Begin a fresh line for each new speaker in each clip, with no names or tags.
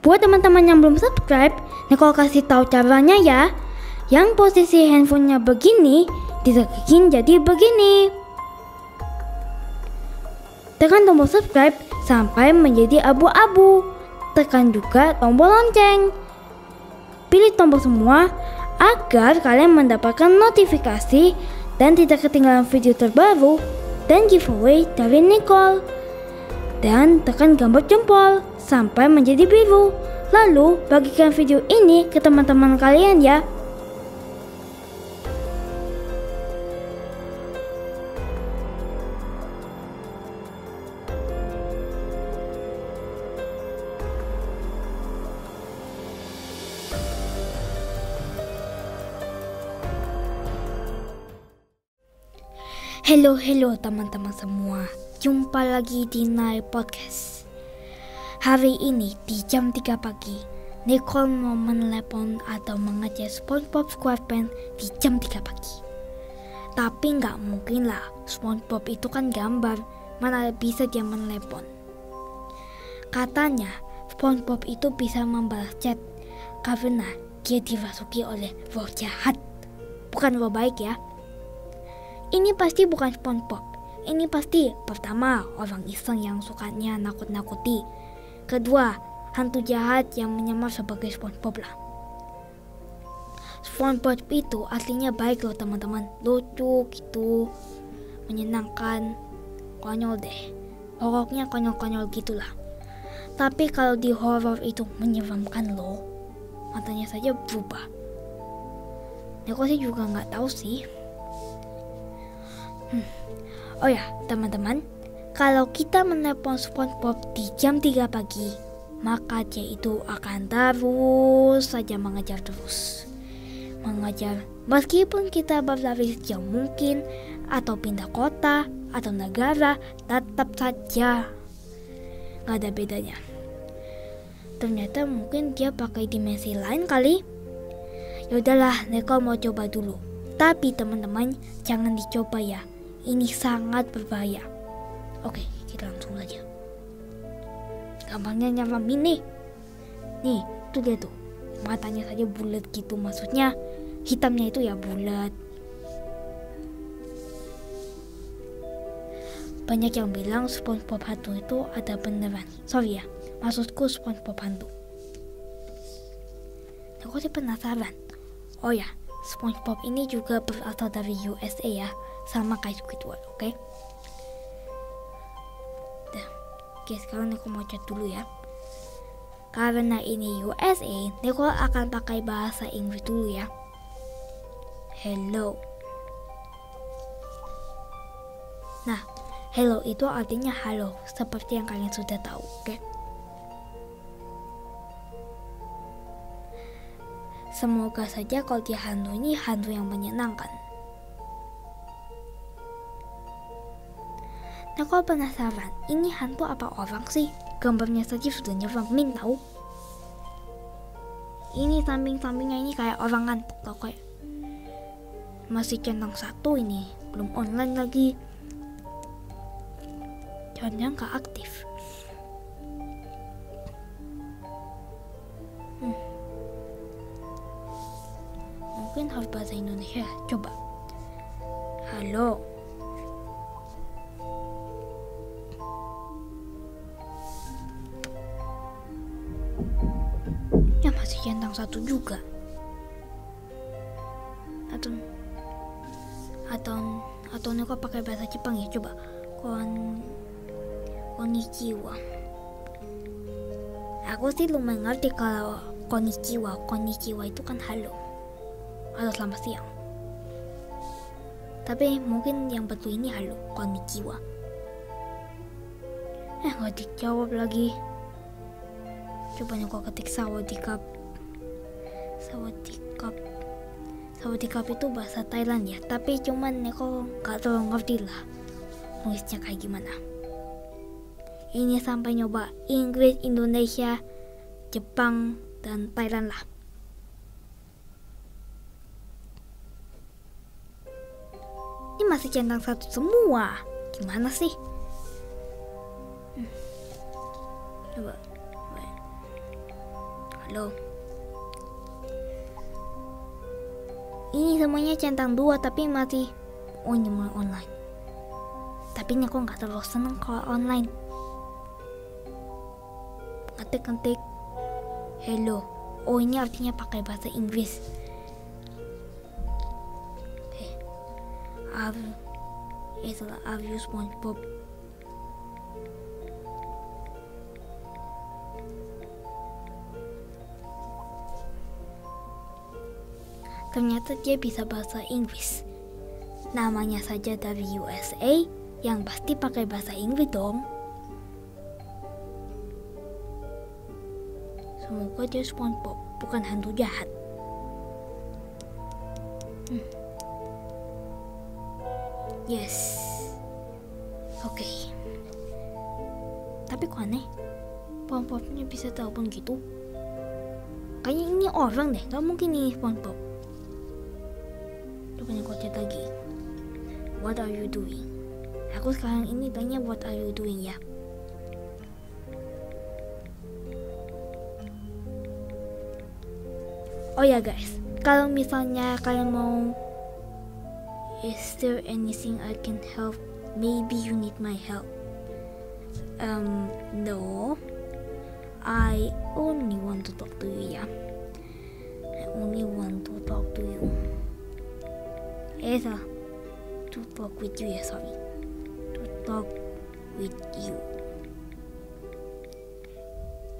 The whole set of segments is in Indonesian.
Buat teman-teman yang belum subscribe, Nicole kasih tahu caranya ya. Yang posisi handphonenya begini, ditekin jadi begini. Tekan tombol subscribe sampai menjadi abu-abu. Tekan juga tombol lonceng. Pilih tombol semua agar kalian mendapatkan notifikasi dan tidak ketinggalan video terbaru dan giveaway dari Nicole. Dan tekan gambar jempol sampai menjadi biru. Lalu bagikan video ini ke teman-teman kalian ya. Hello, hello teman-teman semua. Jumpa lagi di Nai Podcast. Hari ini di jam 3 pagi, Nicole mau menelepon atau mengajak SpongeBob SquarePants di jam 3 pagi. Tapi nggak mungkin lah, SpongeBob itu kan gambar, mana bisa dia menelepon. Katanya, SpongeBob itu bisa membalas chat karena dia dirasuki oleh roh jahat. Bukan roh baik ya. Ini pasti bukan SpongeBob. Ini pasti pertama orang iseng yang sukanya nakut-nakuti. Kedua, hantu jahat yang menyamar sebagai SpongeBob lah. SpongeBob itu aslinya baik loh teman-teman. Lucu gitu, menyenangkan, konyol deh. Horornya konyol-konyol gitulah. Tapi kalau di horor itu menyeramkan loh. Matanya saja berubah. Aku sih juga nggak tahu sih. Hmm. Oh ya, teman-teman, kalau kita menelpon SpongeBob di jam 3 pagi, maka dia itu akan terus saja mengejar terus. Mengejar meskipun kita berlari sejauh mungkin atau pindah kota atau negara, tetap saja nggak ada bedanya. Ternyata mungkin dia pakai dimensi lain kali. Yaudahlah, Neko mau coba dulu. Tapi teman-teman, jangan dicoba ya ini sangat berbahaya. Oke, kita langsung saja. Gampangnya nyamam ini. Nih, tuh dia tuh. Matanya saja bulat gitu maksudnya. Hitamnya itu ya bulat. Banyak yang bilang SpongeBob hantu itu ada beneran. Sorry ya, maksudku SpongeBob hantu. Aku sih penasaran. Oh ya, SpongeBob ini juga berasal dari USA ya sama kayak Squidward, oke? Okay? Oke sekarang aku mau chat dulu ya. Karena ini USA, Nicole akan pakai bahasa Inggris dulu ya. Hello. Nah, hello itu artinya halo, seperti yang kalian sudah tahu, oke? Okay? Semoga saja kalau dia hantu ini hantu yang menyenangkan. Kalau penasaran, ini hantu apa orang sih? Gambarnya saja sudah nyeremin tahu. Ini samping-sampingnya ini kayak orang ngantuk tau kayak masih centang satu ini belum online lagi jangan nggak aktif hmm. mungkin harus bahasa Indonesia coba halo centang satu juga. Atau atau atau kok pakai bahasa Jepang ya? Coba kon konnichiwa aku sih lumayan ngerti kalau konnichiwa konnichiwa itu kan halo atau selamat siang. Tapi mungkin yang betul ini halo konnichiwa eh nggak dijawab lagi. Coba nih kok ketik sawadikap sawadikap sawadikap itu bahasa Thailand ya tapi cuman nih kok nggak terlalu ngerti lah nulisnya kayak gimana ini sampai nyoba Inggris, Indonesia, Jepang, dan Thailand lah. Ini masih centang satu semua. Gimana sih? Hmm. Coba. Halo. Semuanya centang dua tapi masih oh ini mulai online. Tapi ini aku nggak terlalu seneng kalau online. Ngetik-ngetik. Hello. Oh ini artinya pakai bahasa Inggris. Oke. I've itulah I've used SpongeBob. Ternyata dia bisa bahasa Inggris. Namanya saja dari USA, yang pasti pakai bahasa Inggris dong. Semoga dia SpongeBob, bukan hantu jahat. Hmm. Yes. Oke. Tapi kok aneh? SpongeBobnya bisa telepon gitu? Kayaknya ini orang deh, gak mungkin ini SpongeBob. Chat lagi. What are you doing? Aku sekarang ini tanya what are you doing ya. Oh ya guys, kalau misalnya kalian mau Is there anything I can help? Maybe you need my help. Um, no. I only want to talk to you ya. I only want to talk to you. Esa, to talk with you sorry. To talk with you.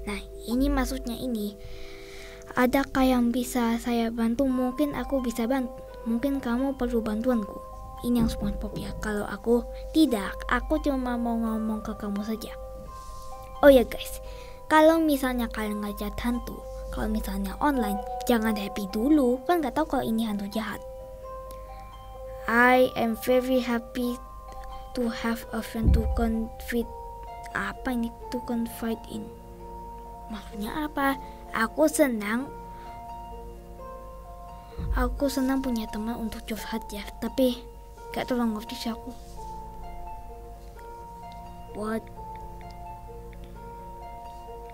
Nah, ini maksudnya ini. Adakah yang bisa saya bantu? Mungkin aku bisa bantu. Mungkin kamu perlu bantuanku. Ini yang SpongeBob ya. Kalau aku tidak, aku cuma mau ngomong ke kamu saja. Oh ya guys, kalau misalnya kalian ngajak hantu, kalau misalnya online, jangan happy dulu. Kan nggak tahu kalau ini hantu jahat. I am very happy to have a friend to confide. Apa ini? To confide in? Maksudnya apa? Aku senang. Aku senang punya teman untuk curhat ya. Tapi gak terlalu ngerti sih aku. What?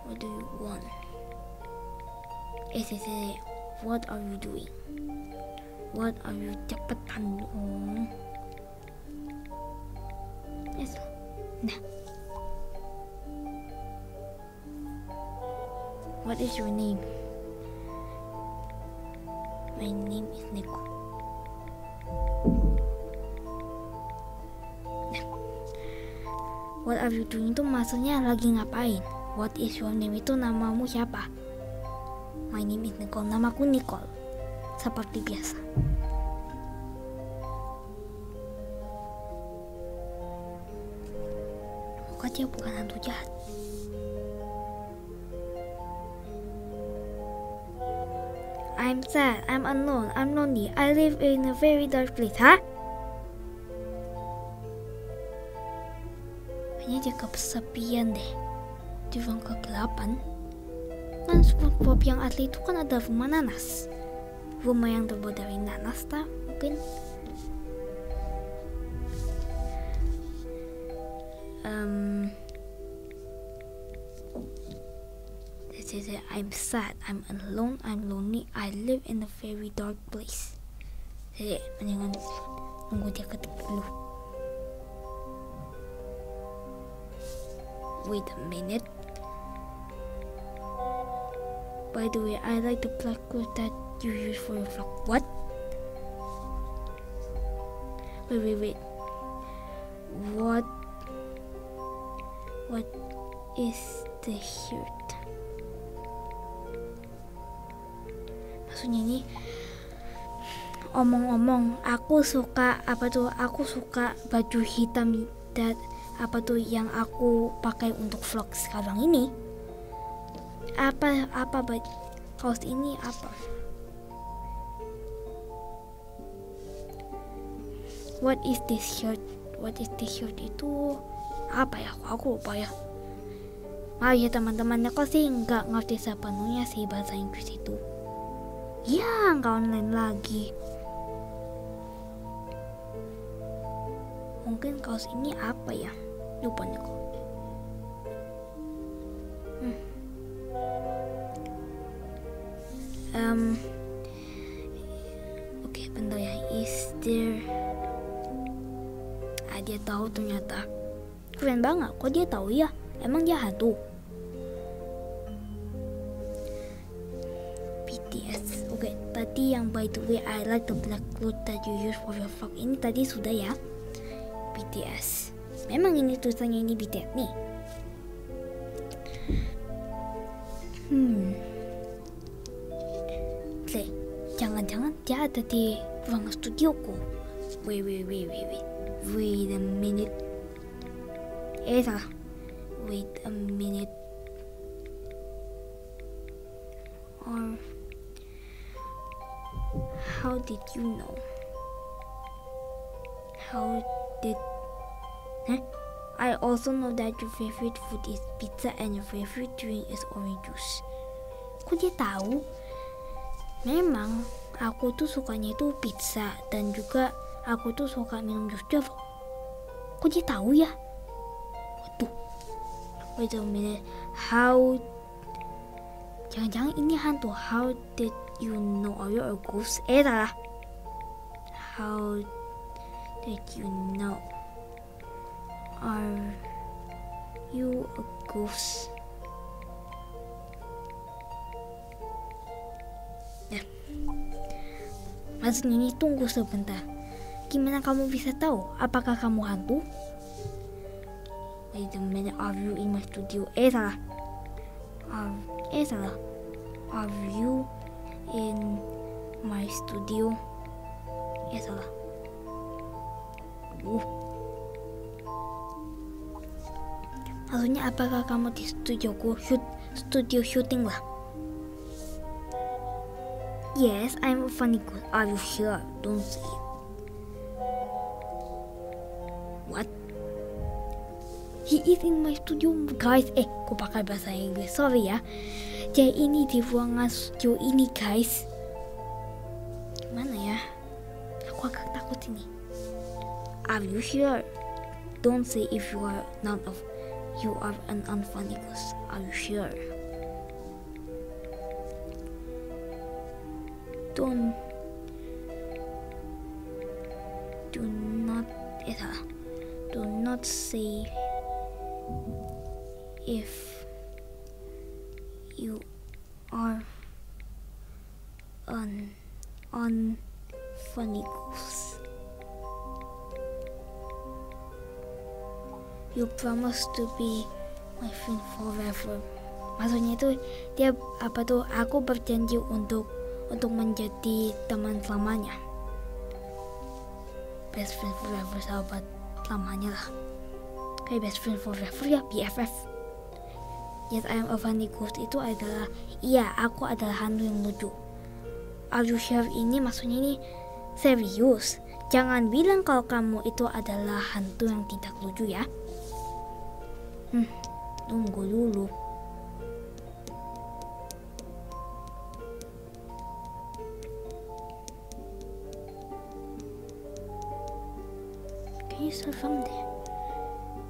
What do you want? Eh sih sih what are you doing what are you cepetan dong yes nah what is your name My name is Nico. Nah, what are you doing itu maksudnya lagi ngapain? What is your name itu namamu siapa? My name is Nicole. Namaku Nicole. Seperti biasa. Semoga dia bukan hantu jahat. I'm sad, I'm alone, I'm lonely, I live in a very dark place. Hah? Kayaknya dia kesepian deh. Di ruang kegelapan. Kan SpongeBob yang asli itu kan ada rumah nanas. Rumah yang terbuat dari nanas, tak? Mungkin. Um, I'm sad, I'm alone, I'm lonely, I live in a very dark place. Jadi mendingan nunggu dia ketik dulu. Wait a minute. By the way, I like the black cloth that you use for your vlog. What? Wait, wait, wait. What? What is the shirt? maksudnya ini omong-omong aku suka apa tuh aku suka baju hitam dan apa tuh yang aku pakai untuk vlog sekarang ini apa apa baju kaos ini apa what is this shirt what is this shirt itu apa ya aku lupa ya Ah ya teman-temannya kok sih nggak ngerti sepenuhnya sih bahasa Inggris itu. Ya, nggak online lagi. Mungkin kaos ini apa ya? Lupa nih kok. Hmm. um tahu ternyata. Keren banget kok dia tahu ya? Emang dia hantu BTS oke tadi yang by the way I like the black cloth that you use for your vlog ini tadi sudah ya. BTS memang ini tulisannya ini BTS nih. Hmm. Jangan-jangan dia ada di ruang studioku. Wait, wait, wait, wait, wait. Wait a minute. Eh, salah. Wait a minute. Or how did you know? How did Huh? I also know that your favorite food is pizza and your favorite drink is orange juice. Kok dia tahu? Memang aku tuh sukanya itu pizza dan juga aku tuh suka minum jus java. Kok dia tahu ya? Waduh. Wait a minute. How Jangan-jangan ini hantu. How did you know are you a ghost? Eh salah. How did you know are you a ghost? Ya. Maksudnya ini tunggu sebentar. Gimana kamu bisa tahu apakah kamu hantu? Wait a minute, are you in my studio? Eh salah. Are, eh salah. Are you in my studio? Eh salah. Uh. Maksudnya apakah kamu di studioku shoot studio shooting lah? Yes, I'm a funny ghost. Are you sure? Don't say it. Is in my studio, guys. Eh, aku pakai bahasa Inggris. Sorry ya. Dia ini di ruangan studio ini, guys. Gimana ya? Aku agak takut ini. Are you sure? Don't say if you are not of you are an unfunny ghost. Are you sure? don't do not eh, do not say if you are an unfunny goose. You promise to be my friend forever. Maksudnya itu dia apa tuh aku berjanji untuk untuk menjadi teman selamanya. Best friend forever, sahabat selamanya lah. Kayak best friend forever ya, BFF. Yes, I am a funny ghost itu adalah, iya aku adalah hantu yang lucu. Are you sure ini maksudnya ini serius? Jangan bilang kalau kamu itu adalah hantu yang tidak lucu ya. Hmm, tunggu dulu. Can you still from there?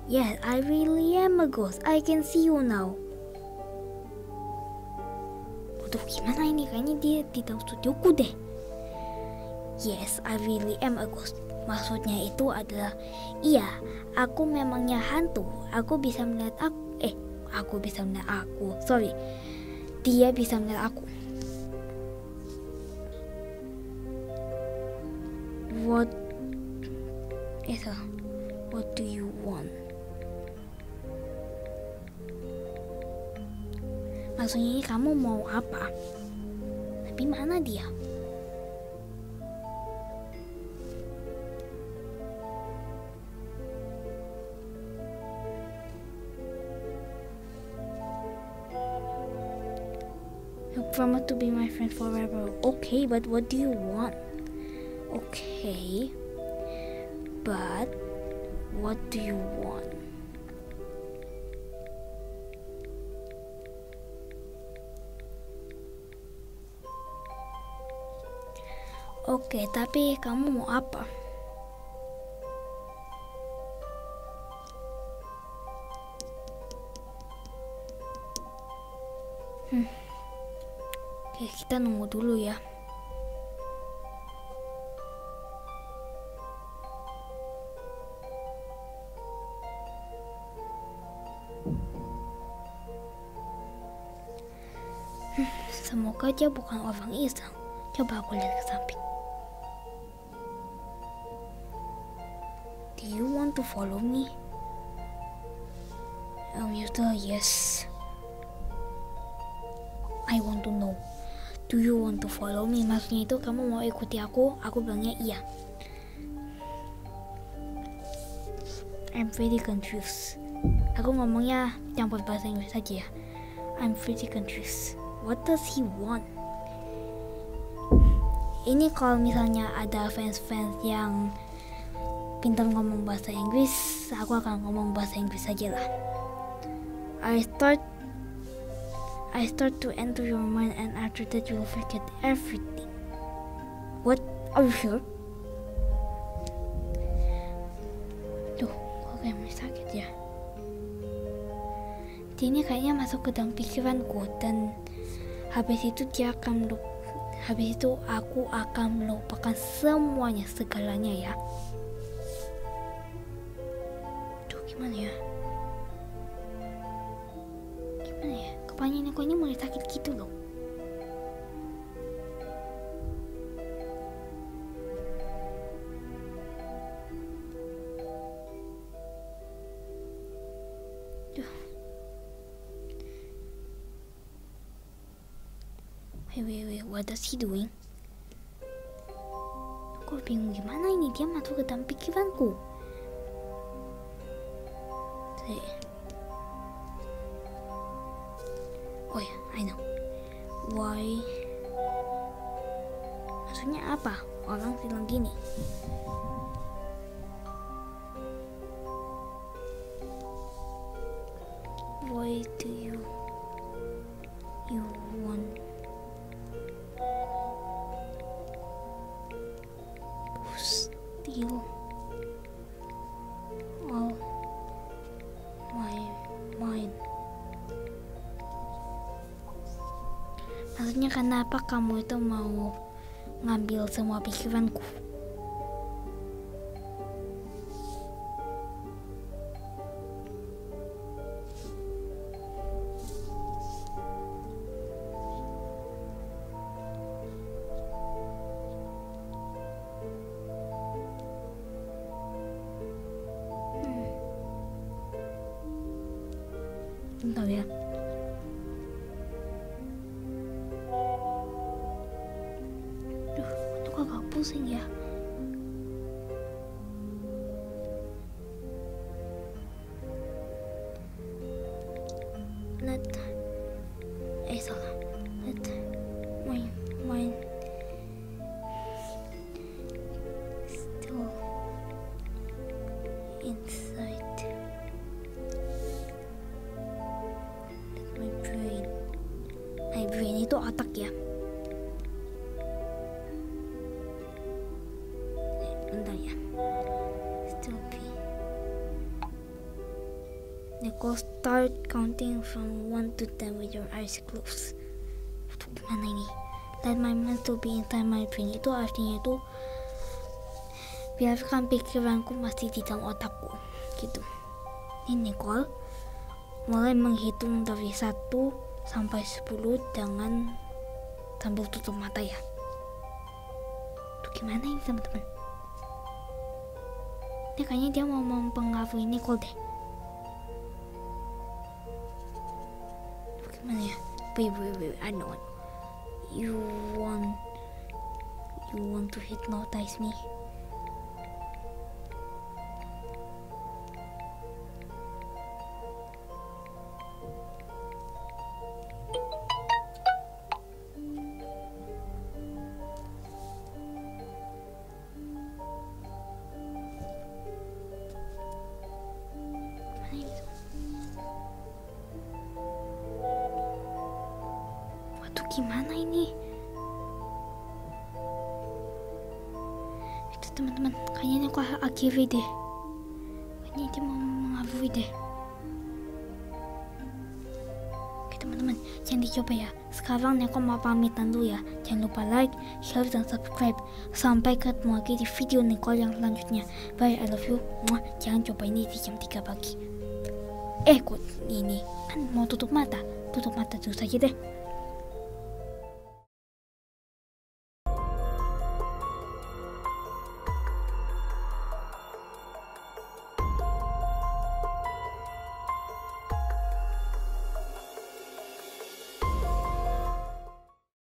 Yes, I really am a ghost. I can see you now. Waduh, gimana ini? Kayaknya dia di dalam studioku deh. Yes, I really am a ghost. Maksudnya itu adalah, iya, aku memangnya hantu. Aku bisa melihat aku. Eh, aku bisa melihat aku. Sorry, dia bisa melihat aku. What Esa, what do you want? Maksudnya ini kamu mau apa? Tapi mana dia? You promise to be my friend forever. Okay, but what do you want? Okay. But what do you want? Oke, tapi kamu mau apa? Hmm. Oke, kita nunggu dulu ya. Hmm, semoga dia bukan orang iseng. Coba aku lihat ke samping. Want to follow me? Um, itu yes. I want to know. Do you want to follow me? Maksudnya itu kamu mau ikuti aku? Aku bilangnya iya. I'm pretty confused. Aku ngomongnya campur bahasa Inggris saja ya. I'm pretty confused. What does he want? Ini kalau misalnya ada fans-fans yang pintar ngomong bahasa Inggris, aku akan ngomong bahasa Inggris saja lah. I start I start to enter your mind and after that you will forget everything. What? Are you sure? Duh, kok kayak mulai sakit ya? Dia ini kayaknya masuk ke dalam pikiranku dan habis itu dia akan melup habis itu aku akan melupakan semuanya segalanya ya. Gimana ya? Gimana ya? Kepalanya kok ini mulai sakit gitu loh. Duh. Wait, wait, wait, what does he doing? Aku bingung gimana ini dia masuk ke dalam pikiranku. Oh ya, I know. Why? Maksudnya apa? Orang bilang gini. Why do you you want to steal kenapa kamu itu mau ngambil semua pikiranku? Hmm. Bentar ya. Itu agak pusing Bentar ya. Be. Nicole, start counting from 1 to 10 with your eyes closed. Itu gimana ini? Let my mind still be inside my brain. Itu artinya itu biarkan pikiranku masih di dalam otakku. Gitu. Ini Nicole, mulai menghitung dari 1 sampai 10 dengan sambil tutup mata ya. Tuh gimana ini teman-teman? Ini kayaknya dia mau mempengaruhi Nicole deh. Tuh gimana ya? Wait, wait, wait, I know it. You want, you want to hypnotize me? Kayaknya dia mau mengakhiri deh. Oke teman-teman, jangan dicoba ya. Sekarang Neko mau pamitan dulu ya. Jangan lupa like, share, dan subscribe. Sampai ketemu lagi di video Nicole yang selanjutnya. Bye, I love you. Muah, jangan coba ini di jam 3 pagi. Eh, kok ini kan mau tutup mata. Tutup mata dulu saja deh.